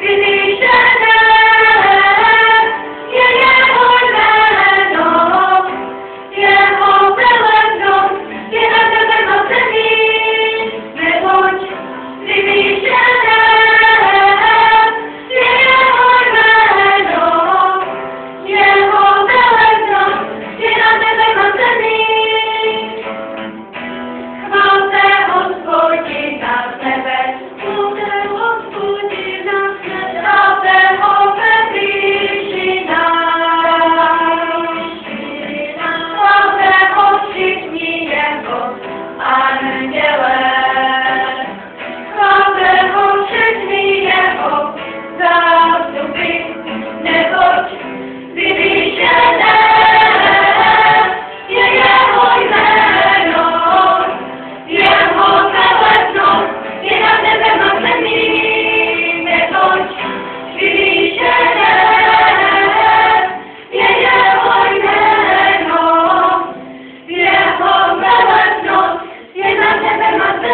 creation and give us